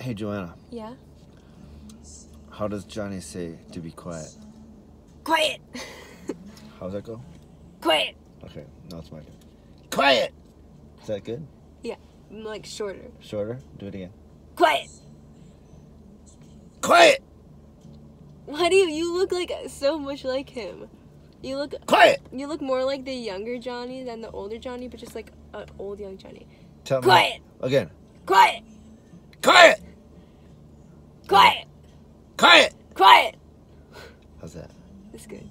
Hey, Joanna, Yeah. how does Johnny say to be quiet? Quiet. How's that go? Quiet. Okay, now it's my turn. Quiet! Is that good? Yeah, like shorter. Shorter? Do it again. Quiet. Quiet! Why do you? You look like so much like him. You look. Quiet! You look more like the younger Johnny than the older Johnny, but just like an old young Johnny. Tell Quiet. me. Again. Quiet. Quiet! Quiet! Quiet! How's that? It's good.